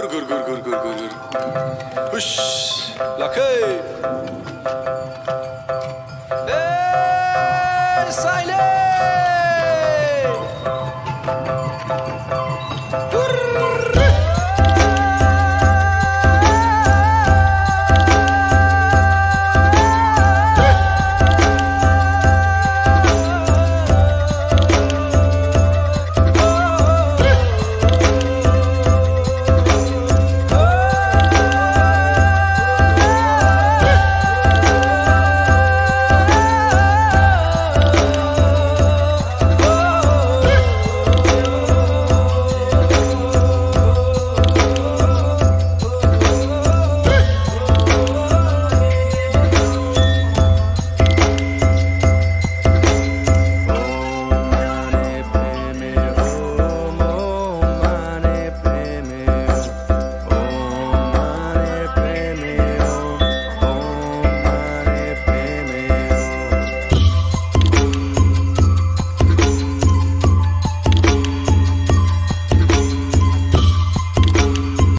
Gur gur gur gur gur gur gur. Huş. Lakay. Ersayle. Gur.